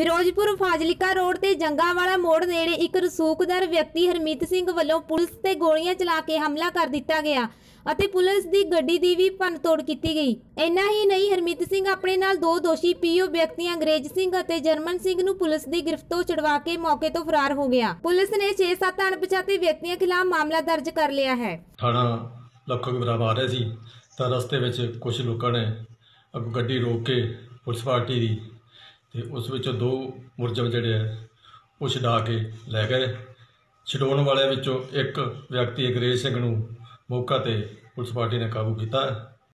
Firozpur Fazilka road ਤੇ ਜੰਗਾਵਾਲਾ ਮੋੜ ਨੇੜੇ ਇੱਕ ਰਸੂਖਦਾਰ ਵਿਅਕਤੀ ਹਰਮੀਤ ਸਿੰਘ ਵੱਲੋਂ ਪੁਲਿਸ ਤੇ ਗੋਲੀਆਂ ਚਲਾ ਕੇ ਹਮਲਾ ਕਰ ਦਿੱਤਾ ਗਿਆ ਅਤੇ ਪੁਲਿਸ ਦੀ ਗੱਡੀ ਦੀ ਵੀ ਭੰਨਤੋੜ ਕੀਤੀ ਗਈ। ਇੰਨਾ ਹੀ ਨਹੀਂ, ਹਰਮੀਤ ਸਿੰਘ ਆਪਣੇ ਨਾਲ ਦੋ ਦੋਸ਼ੀ ਪੀਓ ਵਿਅਕਤੀਆਂ ਅੰਗਰੇਜ਼ ਸਿੰਘ ਅਤੇ ਜਰਮਨ ਸਿੰਘ ਨੂੰ ਪੁਲਿਸ ਦੀ ਗ੍ਰਿਫਤ ਤੋਂ ਕੇ ਮੌਕੇ ਤੋਂ ਫਰਾਰ ਹੋ ਗਿਆ। ਪੁਲਿਸ ਨੇ 6-7 ਅਣਪਛਾਤੇ ਵਿਅਕਤੀਆਂ ਖਿਲਾਫ ਮਾਮਲਾ ਦਰਜ ਕਰ ਲਿਆ ਹੈ। ਥਾਣਾ ਲੱਖੋ ਬਰਾਬਰ ਆ ਰਹੇ ਸੀ ਤਾਂ ਰਸਤੇ ਵਿੱਚ ਕੁਝ ਲੋਕਾਂ ਨੇ ਅੱਗੋਂ ਗੱਡੀ ਰੋਕ ਕੇ ਪੁਲਿਸ ਪਾਰਟੀ ਦੀ ਅਤੇ ਉਸ ਵਿੱਚੋਂ ਦੋ ਮੁਰਜਮ ਜਿਹੜੇ ਹੈ ਉਹ ਛਡਾ ਕੇ ਲੈ ਗਏ। ਛਡਾਉਣ ਵਾਲਿਆਂ ਵਿੱਚੋਂ ਇੱਕ ਵਿਅਕਤੀ ਅੰਗਰੇਜ਼ ਸਿੰਘ ਨੂੰ ਮੌਕਾ ਤੇ ਪੁਲਿਸ ਪਾਰਟੀ ਨੇ ਕਾਬੂ ਕੀਤਾ।